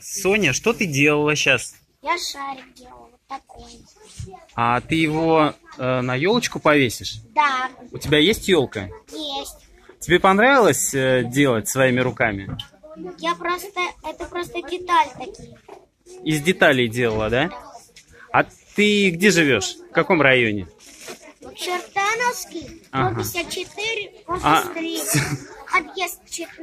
Соня, что ты делала сейчас? Я шарик делала, вот такой. А ты его э, на елочку повесишь? Да, У тебя есть елка? есть. Тебе понравилось э, делать своими руками? Я просто, это просто деталь такие. Из деталей делала, да? А ты где живешь? В каком районе? Чертановский, Ага. 54, А. офис 3, подъезд 4.